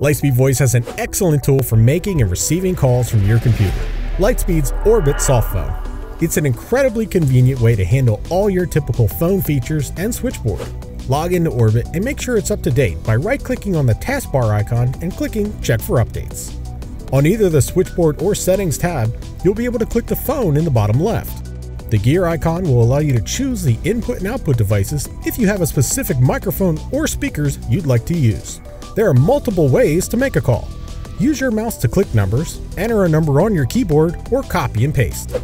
Lightspeed Voice has an excellent tool for making and receiving calls from your computer. Lightspeed's Orbit Soft Phone. It's an incredibly convenient way to handle all your typical phone features and switchboard. Log into Orbit and make sure it's up to date by right-clicking on the taskbar icon and clicking Check for Updates. On either the switchboard or settings tab, you'll be able to click the phone in the bottom left. The gear icon will allow you to choose the input and output devices if you have a specific microphone or speakers you'd like to use. There are multiple ways to make a call. Use your mouse to click numbers, enter a number on your keyboard, or copy and paste.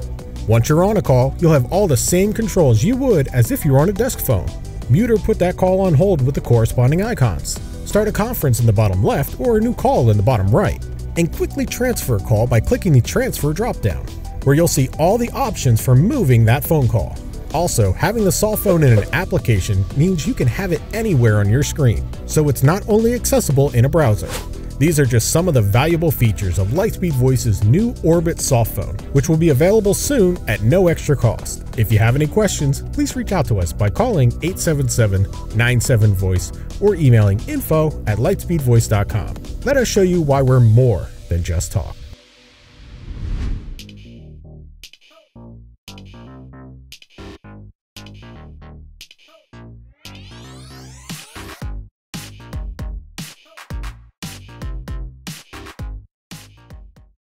Once you're on a call, you'll have all the same controls you would as if you were on a desk phone. Mute or put that call on hold with the corresponding icons. Start a conference in the bottom left or a new call in the bottom right. And quickly transfer a call by clicking the transfer dropdown, where you'll see all the options for moving that phone call. Also, having the soft phone in an application means you can have it anywhere on your screen, so it's not only accessible in a browser. These are just some of the valuable features of Lightspeed Voice's new Orbit soft phone, which will be available soon at no extra cost. If you have any questions, please reach out to us by calling 877-97-VOICE or emailing info at lightspeedvoice.com. Let us show you why we're more than just talk.